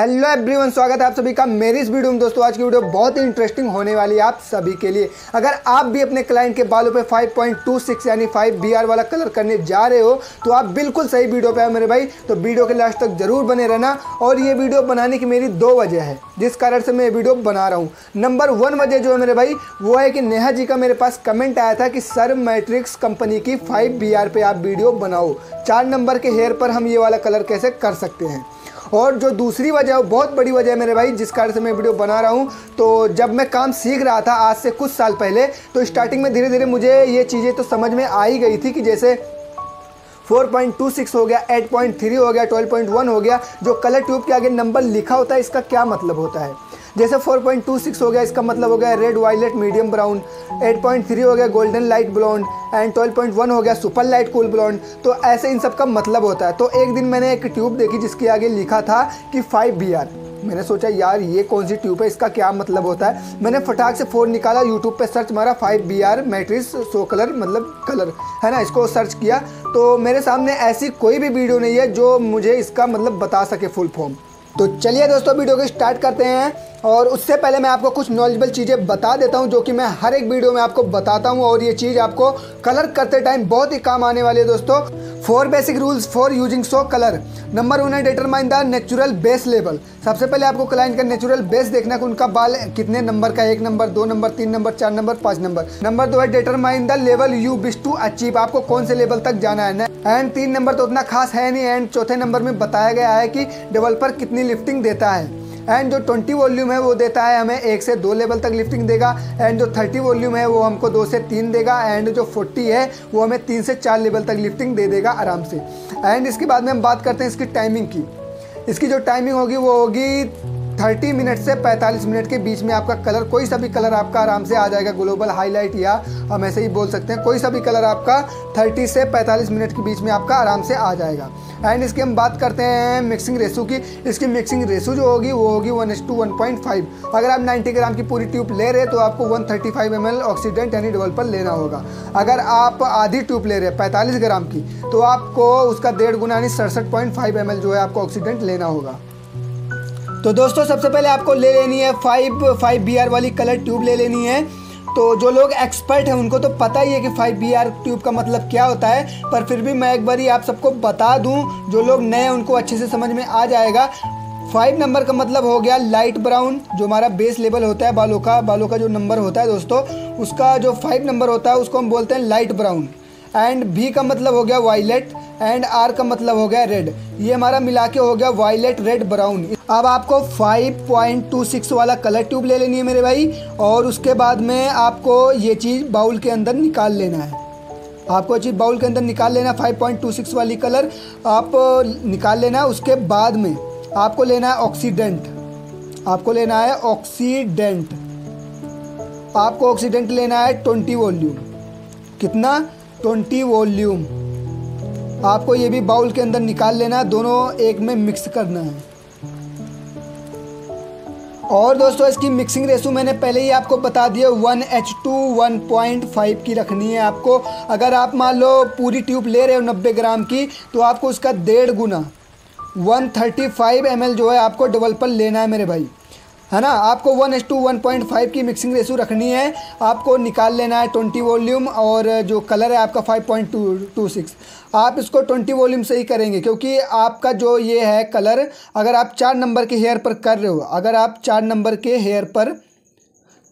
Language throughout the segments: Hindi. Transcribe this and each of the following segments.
हेलो एवरीवन स्वागत है आप सभी का मेरी इस वीडियो में। दोस्तों, आज की वीडियो बहुत ही इंटरेस्टिंग होने वाली है आप सभी के लिए। अगर आप भी अपने क्लाइंट के बालों पे 5.26 यानी 5 बीआर वाला कलर करने जा रहे हो तो आप बिल्कुल सही वीडियो पे आए मेरे भाई। तो वीडियो के लास्ट तक ज़रूर बने रहना और ये वीडियो बनाने की मेरी दो वजह है, जिस कारण से मैं ये वीडियो बना रहा हूँ। नंबर वन वजह जो है मेरे भाई, वो है कि नेहा जी का मेरे पास कमेंट आया था कि सर मैट्रिक्स कंपनी की फाइव बी पे आप वीडियो बनाओ। चार नंबर के हेयर पर हम ये वाला कलर कैसे कर सकते हैं? और जो दूसरी वजह है, बहुत बड़ी वजह है मेरे भाई, जिस कारण से मैं वीडियो बना रहा हूँ तो जब मैं काम सीख रहा था आज से कुछ साल पहले तो स्टार्टिंग में धीरे धीरे मुझे ये चीज़ें तो समझ में आ ही गई थी कि जैसे 4.26 हो गया 8.3 हो गया 12.1 हो गया, जो कलर ट्यूब के आगे नंबर लिखा होता है, इसका क्या मतलब होता है? जैसे 4.26 हो गया, इसका मतलब हो गया रेड वायलेट मीडियम ब्राउन 8.3 हो गया गोल्डन लाइट ब्लॉन्ड एंड 12.1 हो गया सुपर लाइट कूल ब्लॉन्ड तो ऐसे इन सब का मतलब होता है। तो एक दिन मैंने एक ट्यूब देखी जिसके आगे लिखा था कि फाइव बी मैंने सोचा, यार, ये कौन सी ट्यूब है? इसका क्या मतलब होता है? मैंने फटाक से फ़ोन निकाला यूट्यूब पे सर्च मारा five B R matrix SoColor मतलब कलर है ना? इसको सर्च किया। तो मेरे सामने ऐसी कोई भी वीडियो नहीं है जो मुझे इसका मतलब बता सके फुल फॉर्म तो चलिए दोस्तों वीडियो को स्टार्ट करते हैं। और उससे पहले मैं आपको कुछ नॉलेजेबल चीज़ें बता देता हूँ, जो कि मैं हर एक वीडियो में आपको बताता हूँ, और ये चीज़ आपको कलर करते टाइम बहुत ही काम आने वाली है दोस्तों। Four basic rules for using SoColor number one है determine the natural base level सबसे पहले आपको क्लाइंट का नेचुरल बेस देखना है कि उनका बाल कितने नंबर का एक नंबर दो नंबर तीन नंबर चार नंबर पाँच नंबर नंबर दो है determine the level you wish to achieve आपको कौन से लेवल तक जाना है? एंड तीन नंबर तो उतना खास है नहीं एंड चौथे नंबर में बताया गया है कि डेवलपर कितनी लिफ्टिंग देता है। एंड जो 20 वॉल्यूम है, वो देता है हमें एक से दो लेवल तक लिफ्टिंग देगा। एंड जो 30 वॉल्यूम है, वो हमको दो से तीन देगा। एंड जो 40 है, वो हमें तीन से चार लेवल तक लिफ्टिंग दे देगा आराम से। एंड इसके बाद में हम बात करते हैं इसकी टाइमिंग की। इसकी जो टाइमिंग होगी, वो होगी थर्टी मिनट से पैंतालीस मिनट के बीच में आपका कलर, कोई सा भी कलर आपका आराम से आ जाएगा ग्लोबल हाईलाइट या हम ऐसे ही बोल सकते हैं, कोई सा भी कलर आपका थर्टी से पैंतालीस मिनट के बीच में आपका आराम से आ जाएगा। एंड इसकी हम बात करते हैं मिक्सिंग रेसू की। इसकी मिक्सिंग रेसू जो होगी, वो होगी one is to one point five अगर आप नाइन्टी ग्राम की पूरी ट्यूब ले रहे हैं तो आपको one thirty five M L oxidant यानी डेवलपर लेना होगा। अगर आप आधी ट्यूब ले रहे हैं, पैंतालीस ग्राम की तो आपको उसका डेढ़ गुना यानी सड़सठ पॉइंट फाइव एम एल जो है, आपको ऑक्सीडेंट लेना होगा। तो दोस्तों, सबसे पहले आपको ले लेनी है फाइव फाइव बी वाली कलर ट्यूब ले लेनी है। तो जो लोग एक्सपर्ट हैं, उनको तो पता ही है कि फाइव बी आर ट्यूब का मतलब क्या होता है। पर फिर भी मैं एक बारी आप सबको बता दूँ, जो लोग नए हैं, उनको अच्छे से समझ में आ जाएगा। फाइव नंबर का मतलब हो गया लाइट ब्राउन जो हमारा बेस लेवल होता है बालों का। बालों का जो नंबर होता है दोस्तों, उसका जो फाइव नंबर होता है, उसको हम बोलते हैं लाइट ब्राउन एंड भी का मतलब हो गया वायलेट एंड आर का मतलब हो गया रेड। ये हमारा मिला के हो गया वायलेट, रेड, ब्राउन। अब आपको 5.26 वाला कलर ट्यूब ले लेनी है मेरे भाई, और उसके बाद में आपको ये चीज़ बाउल के अंदर निकाल लेना है। आपको चीज़ बाउल के अंदर निकाल लेना है 5.26 वाली कलर। आप निकाल लेना उसके बाद में आपको लेना है ऑक्सीडेंट। आपको लेना है ऑक्सीडेंट। आपको ऑक्सीडेंट लेना है ट्वेंटी वॉल्यूम। कितना? Twenty volume. आपको ये भी बाउल के अंदर निकाल लेना है, दोनों एक में मिक्स करना है। और दोस्तों, इसकी मिक्सिंग रेशो मैंने पहले ही आपको बता दिया, one is to one point five की रखनी है आपको। अगर आप मान लो पूरी ट्यूब ले रहे हो नब्बे ग्राम की तो आपको उसका डेढ़ गुना, one thirty five M L जो है, आपको डबल पर लेना है मेरे भाई। है ना? आपको one is to one point five की मिक्सिंग रेशो रखनी है। आपको निकाल लेना है ट्वेंटी वॉल्यूम और जो कलर है आपका five point two two six आप इसको ट्वेंटी वॉल्यूम से ही करेंगे, क्योंकि आपका जो ये है कलर अगर आप चार नंबर के हेयर पर कर रहे हो, अगर आप चार नंबर के हेयर पर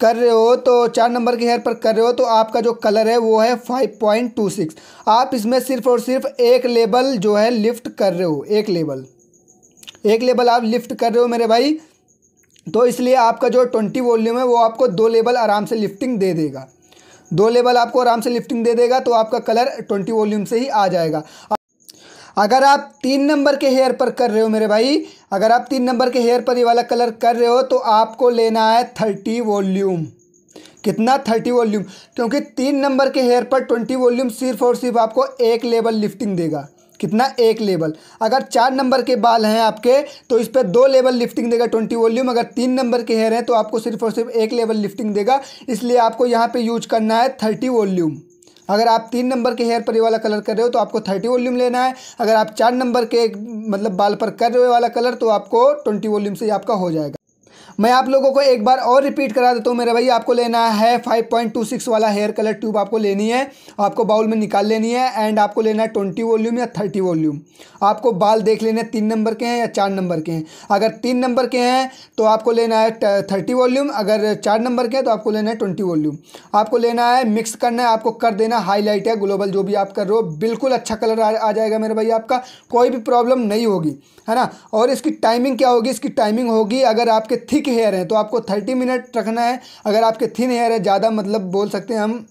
कर रहे हो तो चार नंबर के हेयर पर कर रहे हो तो आपका जो कलर है वो है फाइव पॉइंट टू सिक्स आप इसमें सिर्फ़ और सिर्फ़ एक लेबल जो है लिफ्ट कर रहे हो, एक लेबल एक लेबल आप लिफ्ट कर रहे हो मेरे भाई तो इसलिए आपका जो ट्वेंटी वॉल्यूम है वो आपको दो लेवल आराम से लिफ्टिंग दे देगा। दो लेवल आपको आराम से लिफ्टिंग दे देगा तो आपका कलर ट्वेंटी वॉल्यूम से ही आ जाएगा। अगर आप तीन नंबर के हेयर पर कर रहे हो मेरे भाई, अगर आप तीन नंबर के हेयर पर ये वाला कलर कर रहे हो तो आपको लेना है थर्टी वॉल्यूम। कितना? Thirty volume. क्योंकि तीन नंबर के हेयर पर ट्वेंटी वॉल्यूम सिर्फ़ और सिर्फ़ आपको एक लेवल लिफ्टिंग देगा। कितना एक लेवल? अगर चार नंबर के बाल हैं आपके तो इस पर दो लेवल लिफ्टिंग देगा ट्वेंटी वॉल्यूम। अगर तीन नंबर के हेयर हैं तो आपको सिर्फ़ और सिर्फ़ एक लेवल लिफ्टिंग देगा। इसलिए आपको यहाँ पे यूज़ करना है थर्टी वॉल्यूम। अगर आप तीन नंबर के हेयर पर ये वाला कलर कर रहे हो तो आपको थर्टी वॉल्यूम लेना है। अगर आप चार नंबर के मतलब बाल पर कर रहे हो वाला कलर तो आपको ट्वेंटी वॉल्यूम से आपका हो जाएगा। मैं आप लोगों को एक बार और रिपीट करा देता हूँ, मेरे भाई आपको लेना है 5.26 वाला हेयर कलर ट्यूब आपको लेनी है, आपको बाउल में निकाल लेनी है एंड आपको लेना है 20 वॉल्यूम या 30 वॉल्यूम आपको बाल देख लेने तीन नंबर के हैं या चार नंबर के हैं। अगर तीन नंबर के हैं तो आपको लेना है थर्टी वॉल्यूम अगर चार नंबर के हैं तो आपको लेना है ट्वेंटी वॉल्यूम आपको लेना है मिक्स करना है, आपको कर देना हाईलाइट है ग्लोबल जो भी आप कर रहे हो, बिल्कुल अच्छा कलर आ जाएगा मेरे भाई आपका, कोई भी प्रॉब्लम नहीं होगी, है ना? और इसकी टाइमिंग क्या होगी? इसकी टाइमिंग होगी, अगर आपके थिक हेयर हैं तो आपको थर्टी मिनट रखना है। अगर आपके थिन हेयर है, ज़्यादा मतलब बोल सकते हैं हम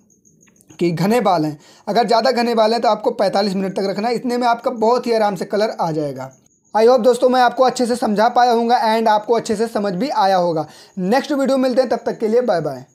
कि घने बाल हैं। अगर ज़्यादा घने बाल हैं तो आपको 45 मिनट तक रखना है। इतने में आपका बहुत ही आराम से कलर आ जाएगा। आई होप दोस्तों मैं आपको अच्छे से समझा पाया हूँ एंड आपको अच्छे से समझ भी आया होगा। नेक्स्ट वीडियो मिलते हैं, तब तक के लिए बाय बाय